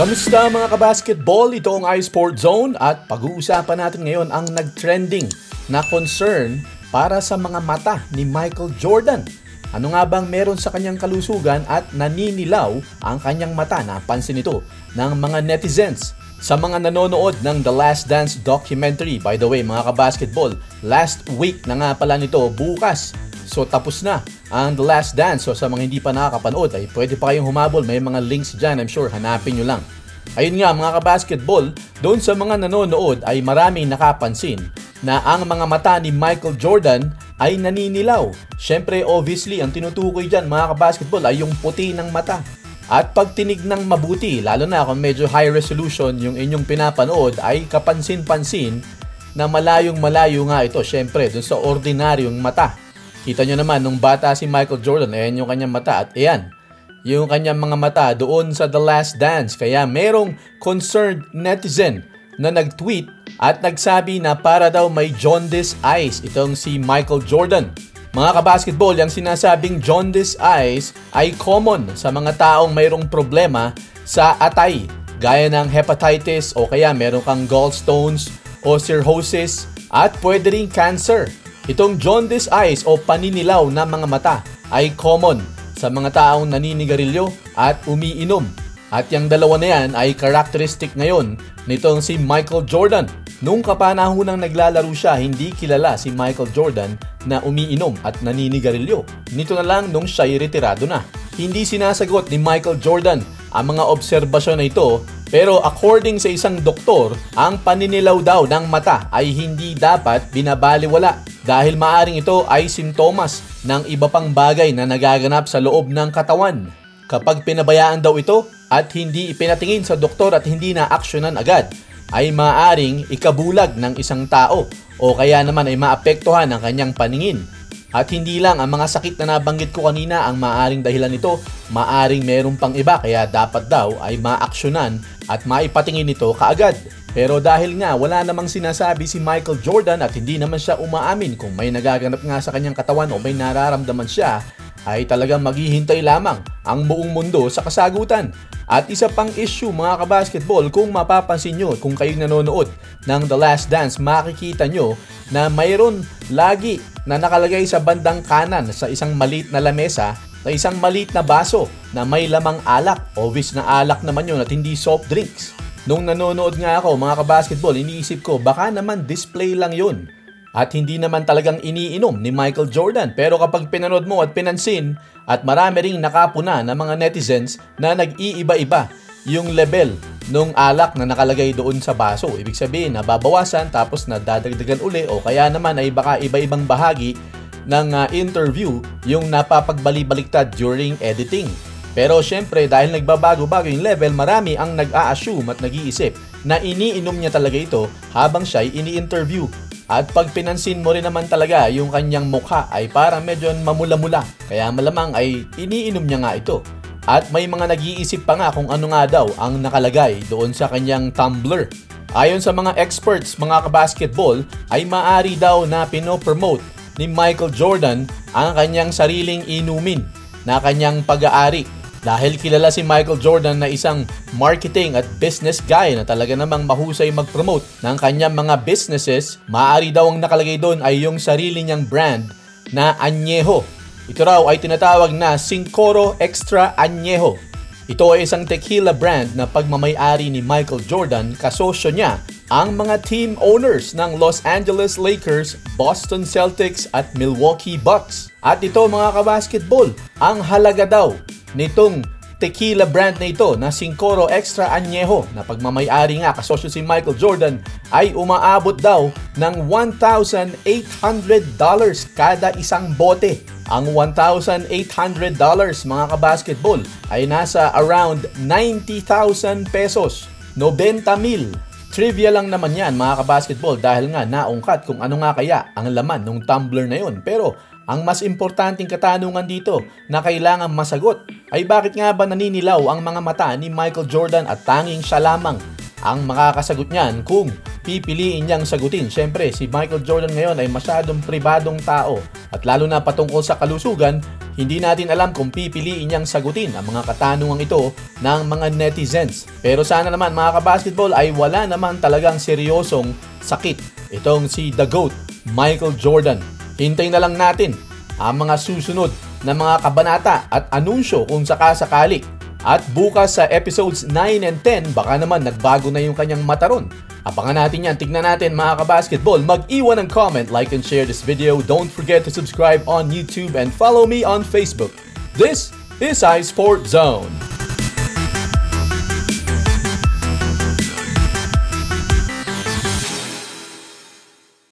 Kamusta mga kabasketball? Ito ang iSport Zone at pag-uusapan natin ngayon ang nag-trending na concern para sa mga mata ni Michael Jordan. Ano nga bang meron sa kanyang kalusugan at naninilaw ang kanyang mata? Napansin ito ng mga netizens. Sa mga nanonood ng The Last Dance documentary, by the way mga kabasketball, last week na nga pala nito, bukas. So tapos na ang The Last Dance. So sa mga hindi pa nakakapanood ay pwede pa kayong humabol. May mga links dyan, I'm sure, hanapin nyo lang. Ayun nga mga kabasketball, doon sa mga nanonood ay maraming nakapansin na ang mga mata ni Michael Jordan ay naninilaw. Siyempre, obviously, ang tinutukoy dyan mga kabasketball ay yung puti ng mata. At pag tinignan mabuti, lalo na kung medyo high resolution yung inyong pinapanood, ay kapansin-pansin na malayong malayo nga ito, syempre, dun sa ordinaryong mata. Kita nyo naman, nung bata si Michael Jordan, ayan yung kanyang mata at ayan, yung kanyang mga mata doon sa The Last Dance. Kaya merong concerned netizen na nag-tweet at nagsabi na para daw may jaundice eyes itong si Michael Jordan. Mga kabasketball, yung sinasabing jaundice eyes ay common sa mga taong mayroong problema sa atay, gaya ng hepatitis o kaya meron kang gallstones o cirrhosis at pwede rin cancer. Itong jaundice eyes o paninilaw ng mga mata ay common sa mga taong naninigarilyo at umiinom. At yung dalawa na yan ay characteristic ngayon nitong si Michael Jordan. Nung kapanahonang naglalaro siya, hindi kilala si Michael Jordan na umiinom at naninigarilyo. Nito na lang nung siya'y retirado na. Hindi sinasagot ni Michael Jordan ang mga obserbasyon na ito pero according sa isang doktor, ang paninilaw daw ng mata ay hindi dapat binabaliwala dahil maaring ito ay simptomas ng iba pang bagay na nagaganap sa loob ng katawan. Kapag pinabayaan daw ito at hindi ipinatingin sa doktor at hindi na aksyonan agad, ay maaring ikabulag ng isang tao o kaya naman ay maapektuhan ang kanyang paningin. At hindi lang ang mga sakit na nabanggit ko kanina ang maaring dahilan nito, maaring meron pang iba kaya dapat daw ay maaksyonan at maipatingin ito kaagad. Pero dahil nga wala namang sinasabi si Michael Jordan at hindi naman siya umaamin kung may nagaganap nga sa kanyang katawan o may nararamdaman siya, ay talagang maghihintay lamang ang buong mundo sa kasagutan. At isa pang issue mga kabasketball, kung mapapansin nyo, kung kayong nanonood ng The Last Dance, makikita nyo na mayroon lagi na nakalagay sa bandang kanan sa isang maliit na lamesa na isang maliit na baso na may lamang alak. Obvious na alak naman yun at hindi soft drinks. Nung nanonood nga ako mga kabasketball, iniisip ko baka naman display lang yun. At hindi naman talagang iniinom ni Michael Jordan. Pero kapag pinanood mo at pinansin at marami ring nakapuna ng mga netizens na nag-iiba-iba yung level nung alak na nakalagay doon sa baso. Ibig sabihin, nababawasan tapos nadadagdagan uli o kaya naman ay baka iba-ibang bahagi ng uh, interview yung napapagbali-baliktad during editing. Pero syempre dahil nagbabago-bago yung level, marami ang nag-a-assume at nag-iisip na iniinom niya talaga ito habang siya'y ini-interview at pag pinansin mo rin naman talaga yung kanyang mukha ay parang medyo mamula-mula. Kaya malamang ay iniinom niya nga ito. At may mga nag-iisip pa nga kung ano nga daw ang nakalagay doon sa kanyang tumbler. Ayon sa mga experts, mga kabasketball, ay maari daw na pinopromote ni Michael Jordan ang kanyang sariling inumin na kanyang pag-aari dahil kilala si Michael Jordan na isang marketing at business guy na talaga namang mahusay mag-promote ng kanyang mga businesses, maaari daw ang nakalagay doon ay yung sarili niyang brand na Añejo. Ito raw ay tinatawag na Cincoro Extra Añejo. Ito ay isang tequila brand na pagmamayari ni Michael Jordan kasosyo niya ang mga team owners ng Los Angeles Lakers, Boston Celtics at Milwaukee Bucks. At ito mga kabasketball, ang halaga daw nitong tequila brand na ito na Cincoro Extra Añejo na pagmamayari nga kasosyo si Michael Jordan ay umaabot daw ng $1,800 kada isang bote. Ang $1,800 mga kabasketball ay nasa around 90,000 pesos. 90 mil. Trivia lang naman yan mga kabasketball dahil nga naungkat kung ano nga kaya ang laman ng tumbler na yon. Pero ang mas importanteng katanungan dito na kailangan masagot ay bakit nga ba naninilaw ang mga mata ni Michael Jordan at tanging siya lamang ang makakasagot niyan kung pipiliin niyang sagutin. Siyempre, si Michael Jordan ngayon ay masyadong pribadong tao at lalo na patungkol sa kalusugan, Hindi natin alam kung pipiliin niyang sagutin ang mga katanungang ito ng mga netizens. Pero sana naman mga kabasketball ay wala naman talagang seryosong sakit. Itong si The GOAT, Michael Jordan. Hintayin na lang natin ang mga susunod na mga kabanata at anunsyo kung sakasakali. At bukas sa episodes 9 and 10, baka naman nagbago na yung kanyang mataron. Abangan natin yan. Tignan natin mga kabasketball. Mag-iwan ng comment, like and share this video. Don't forget to subscribe on YouTube and follow me on Facebook. This is iSport Zone.